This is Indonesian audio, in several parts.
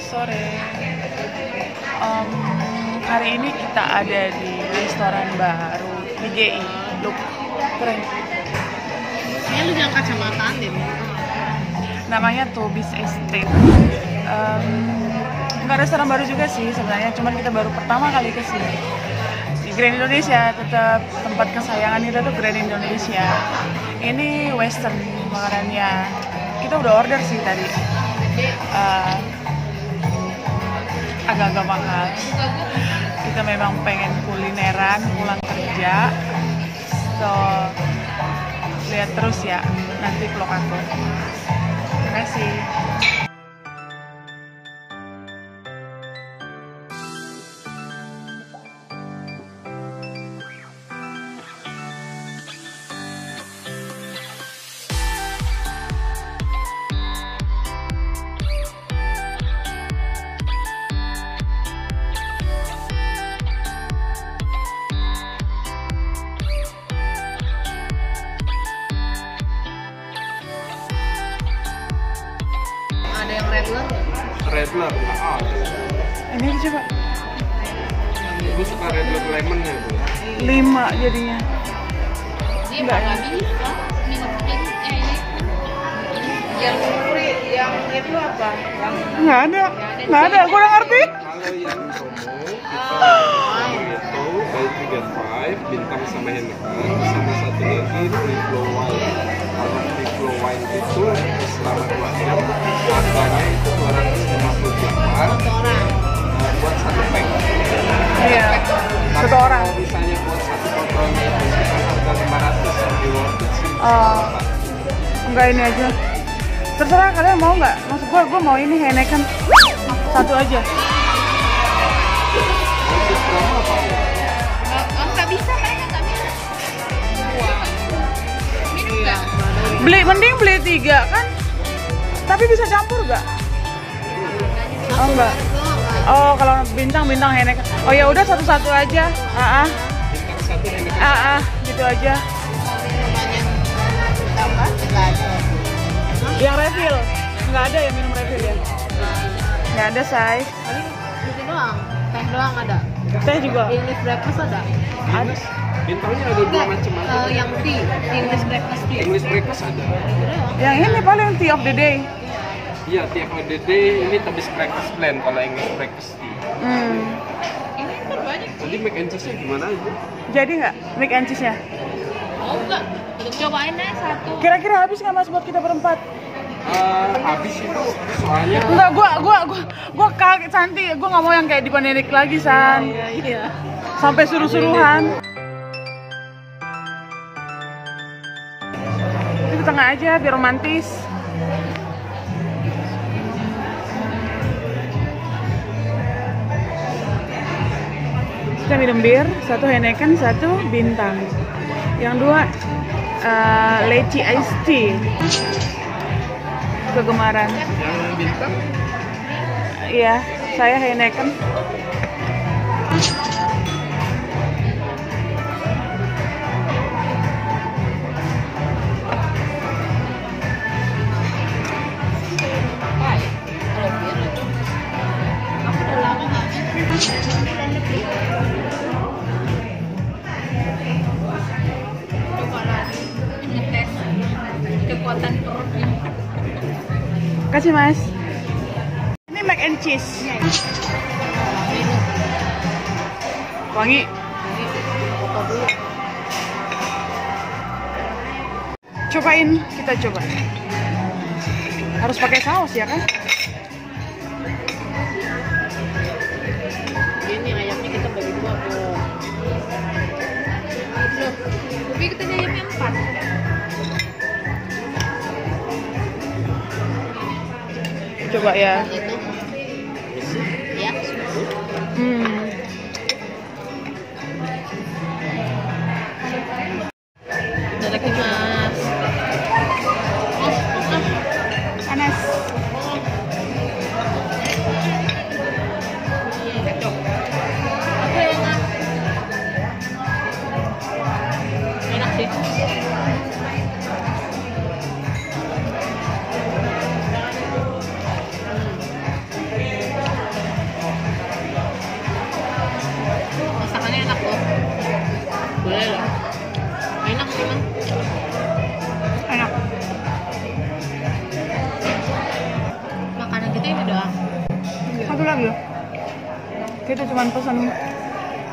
sore. Em, hari ini kita ada di restoran baru PGI. Look, keren. Kayaknya lu jangan kacamataan deh. Namanya Tobis Estate. Em, nggak restoran baru juga sih sebenarnya, cuman kita baru pertama kali ke sini. Di Grand Indonesia tetap tempat kesayangan kita tuh Grand Indonesia. Ini Western makanannya. Kita udah order sih tadi. Eh, agak-agak mahal. Kita memang pengen kulineran pulang kerja. So, lihat terus ya nanti vlog aku. Terima kasih. Lima jadinya. Ini Nggak nggak ya? Yang free, yang itu apa? Yang Nggak ada, nggak ada. Gue udah ngerti. Kalau yang promo kita itu by tiga five bintang sama Henneken sama satu lagi free flow wine. Kalau free flow wine itu selama dua jam harganya itu dua ratus lima puluh orang. buat satu pack. Iya, satu orang. misalnya Oh. Enggak ini aja. Terserah kalian mau nggak? Maksud gue, gue mau ini Heineken satu aja. Bisa? Beli mending beli tiga kan? Tapi bisa campur nggak? Oh enggak. Oh kalau bintang bintang Heineken. Oh ya udah satu satu aja. Ah ah Bintang satu Henneken ah ah gitu aja. Yang refill nggak ada ya minum refill ya? Nggak ada say. Paling itu doang. Teh doang ada. Teh juga. English breakfast ada. Ada. Bintangnya ada dua macam eh, aja. yang tea, English breakfast tea. English breakfast ada. Yang ini paling tea of the day. Iya, tiap ODD ini tabis breakfast blend kalau English breakfast tea. Hmm. Jadi mac and cheese-nya gimana aja? Jadi nggak mac and cheese-nya? Mau nggak? Untuk cobain deh satu. Kira-kira habis nggak mas buat kita berempat? Eh, habis itu soalnya Enggak, gua gua gua gua kaget Santi, gua nggak mau yang kayak di Panerik lagi San. Iya iya. Sampai suruh-suruhan. Di tengah aja biar romantis. Kita minum bir, satu Heineken, satu bintang. Yang dua eh, leci iced tea. Kegemaran. yang bintang Iya, saya Heineken. Kasih mas. Ini mac and cheese. Wangi. Cobain, kita coba. Harus pakai saus ya kan? Coba. Ya.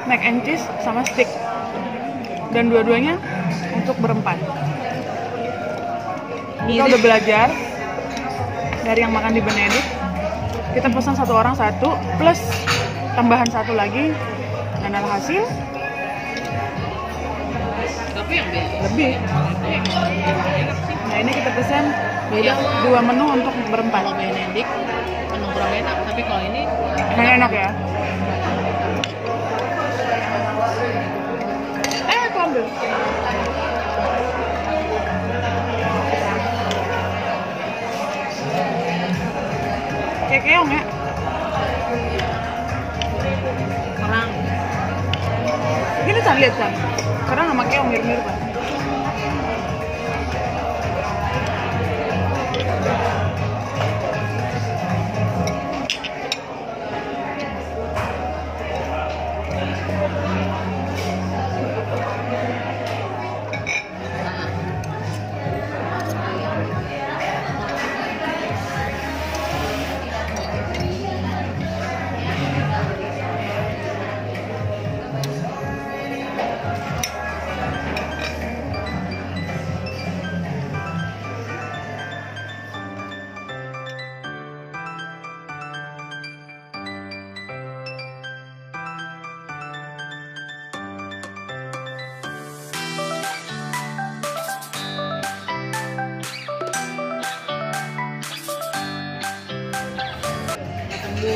Mac and cheese sama steak. Dan dua-duanya untuk berempat. Kita udah belajar dari yang makan di Benedict. Kita pesan satu orang satu plus tambahan satu lagi dan alhasil Tapi yang beda. lebih. Nah ini kita pesan Beda. dua menu untuk berempat. Kalau Benedict menu kurang enak, tapi kalau ini Emang enak ya? Ambil. Kayak keong ya? kerang. Ini kan lihat kan? Karena sama keong mirip-mirip kan?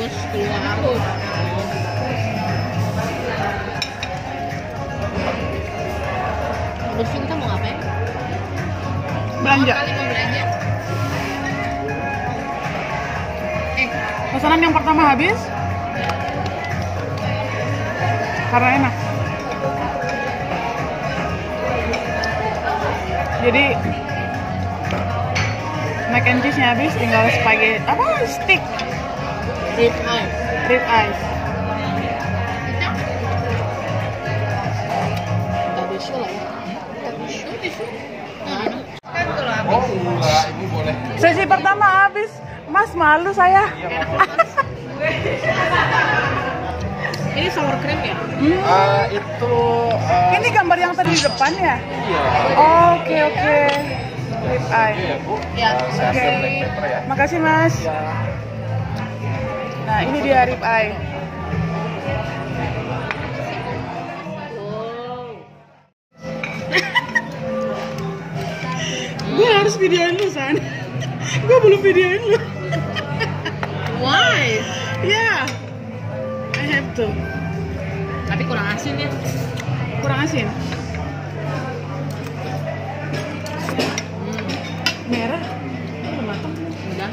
Tembus keluar. Habis ini kita mau ngapain? Belanja. Kali mau belanja. Eh, Pesanan yang pertama habis. Karena enak. Jadi mac and cheese-nya habis, tinggal spaghetti apa stick rib eye. rib eyes. Nggak bisu lah ya. Nggak bisu, bisu. Nah, kan kalau habis. Oh enggak, ibu boleh. Sesi pertama habis. Mas malu saya. Ini sour cream ya? Hmm. Ah, itu ah, Ini gambar yang tadi di depan ya? iya. Oke oke. Rib eye. Iya, Bu. Ya. Oke. pepper ya. Makasih mas. Iya. Nah ini dia rib eye. Gue harus videoin lu san. Gue belum videoin lu. Why? Ya. I have to. Tapi kurang asin ya. Kurang asin. Hmm. Merah. Udah matang. Udah.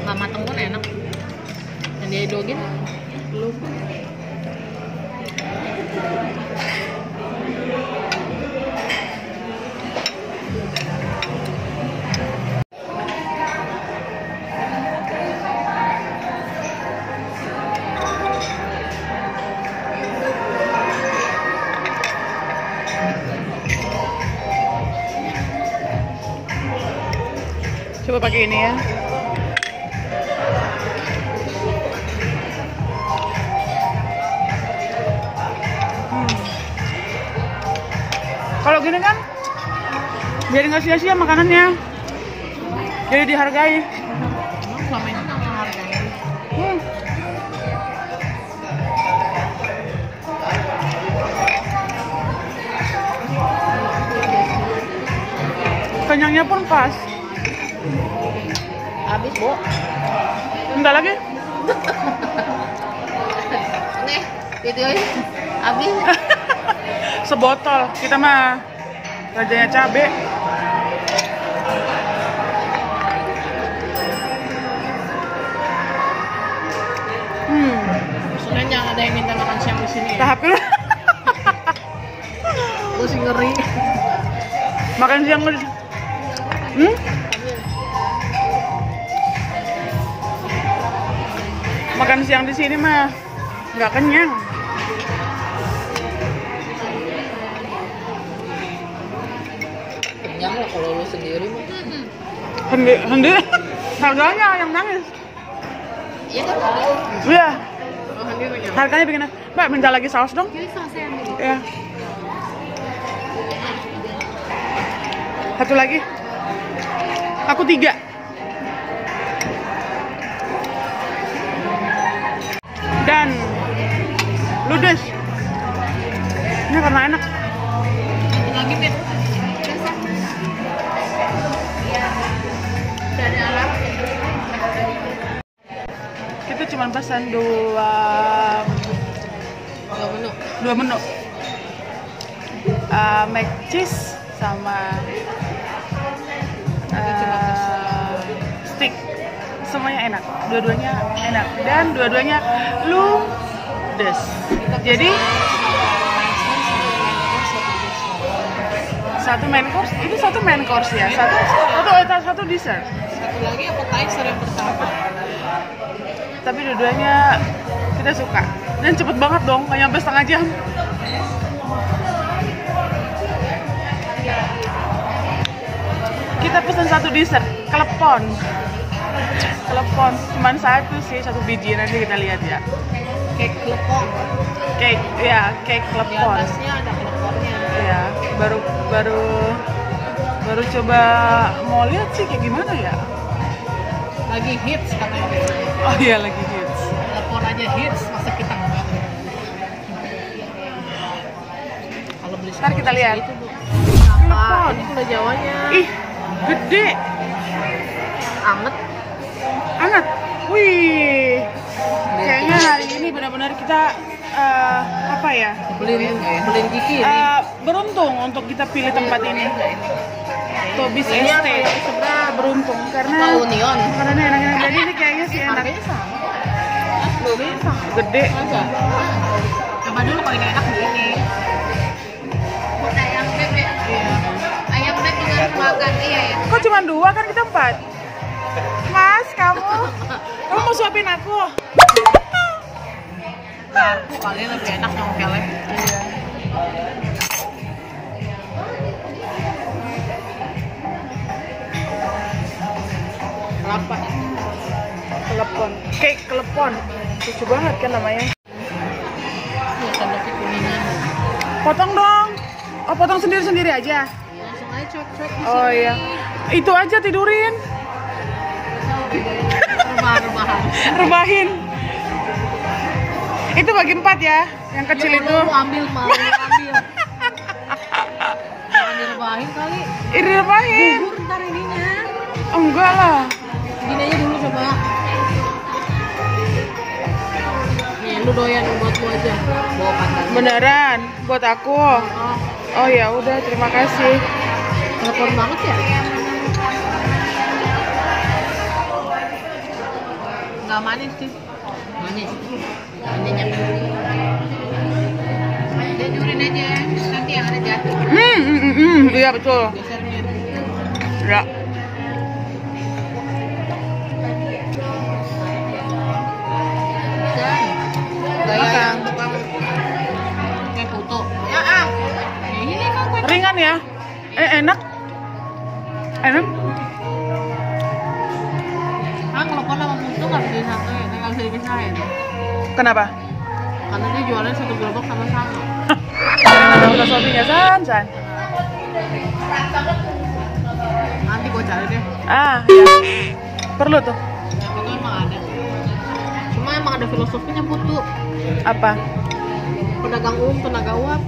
Nggak mateng pun enak. Belum. Coba pakai ini ya. Kalau gini kan biar nggak sia-sia makanannya. Jadi dihargai. Selama ini. Hmm. Kenyangnya pun pas. Habis, Bu. Enggak lagi. Nih, videoin. Habis. Sebotol. Kita mah rajanya cabe. Hmm, Maksudnya jangan ada yang minta makan siang di sini ya. tahap dulu. Gue sih ngeri. Makan siang dulu. Hmm? Makan siang di sini mah nggak kenyang. Kalau lu sendiri mah. Sendiri, sendiri. Harganya yang nangis. Iya kan? Iya, kenyang. harganya bikin Mbak minta lagi saus dong. Jadi selesai ambil. Ya. Satu lagi. Aku tiga. Dan ludes. Ini karena enak. Lagi, Beb. Cuma pesan dua Dua menu. dua menu. Uh, mac cheese sama uh, stick. Semuanya enak. Dua-duanya enak dan dua-duanya ludes. Jadi satu main course itu satu main course ya satu satu satu, satu dessert Satu lagi appetizer yang pertama. Tapi dua-duanya kita suka. Dan cepet banget dong nggak nyampe setengah jam. Kita pesan satu dessert klepon klepon cuman satu sih satu biji. Nanti kita lihat ya. Cake lepong. cake ya cake Di klepon atasnya ada klepornya. ya baru baru baru coba mau lihat sih kayak gimana ya. Lagi hits katanya. Oh iya lagi hits Telepon aja hits, masa kita enggak? Kalau beli Ntar kita lihat. Itu. Apa? Ini gula jawanya. ih gede Anget. Anget. Wih. Kayaknya hari ini benar-benar kita eh, apa ya? Beliin, beliin Kiki ini. eh, beruntung untuk kita pilih tempat ini. Tobis Estate. Beruntung karena Atau Union? karena ini enak-enak. Jadi ini kayaknya sih enak. Harganya sama. Harganya sama. Gede. Masa? Coba dulu paling enak begini. Ayam bebek. Iya. Ayam bebek dengan makan iya ya. Kok cuma dua kan kita empat? Mas, kamu kamu mau suapin aku? Kartu kalian lebih enak nyongkelnya. Kelapa. Kelepon. Cake kelepon. Lucu banget kan namanya. Ya kuningan. Potong dong. Oh, potong sendiri-sendiri aja. Langsung aja Oh iya. Itu aja tidurin. Rebahan-rebahan. Rebahin. Itu bagi empat ya, yang kecil Ya, itu. Mau ambil, mau ambil. Ambil rebahin kali. Ini rebahin. Bubur ntar ininya. Oh, enggak lah. Gini aja dulu coba. Nih, lu doyan buat lu aja. Bawa. Beneran, buat aku. Oh, Oh ya udah, terima kasih. telepon banget ya? Nggak manis sih. Manis. Manisnya. Dia nyurin aja. Nanti yang ada jatuh. Hmm, hmm, hmm, hmm. iya betul. Ya. Gaya yang tukang. Ya ah. Ya ini kan kue Ringan ya. Eh enak. Enak. kan kalau kau sama putu nggak bisa satu ya, nggak bisa dipisahin. Kenapa? Karena dia jualnya satu gerobak sama-sama. Ada udah San San. Nanti gua cari deh. Ah, ya. Perlu tuh. Ya itu emang ada. Cuma emang ada filosofinya putu. Apa? Pedagang umum tenaga uap.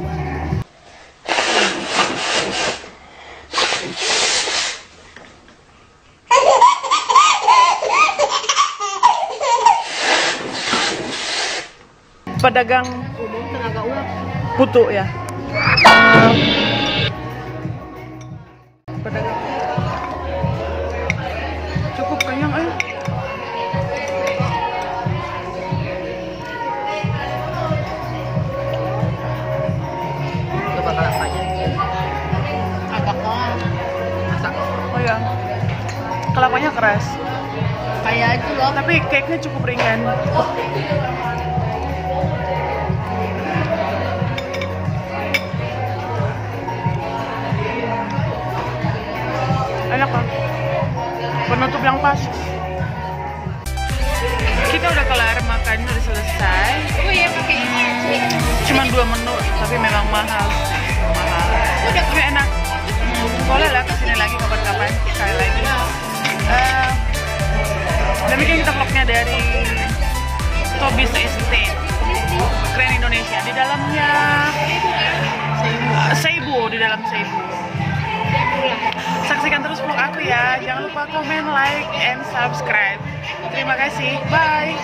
Pedagang Umum tenaga uap. putu ya. Keras. Kayak itu loh. Tapi cake-nya cukup ringan. Enak kan? Penutup yang pas. Kita udah kelar makan, udah selesai. Oh ya pakai ini aja. Cuman dua menu, tapi memang mahal. Mahal. Udah Tapi enak. Boleh lah ke sini lagi kapan-kapan sekali lagi. Demikian kita vlognya dari Tobis Estate Grand Indonesia. Di dalamnya Seibu, di dalam Seibu. Saksikan terus vlog aku ya. Jangan lupa komen, like, and subscribe. Terima kasih. Bye.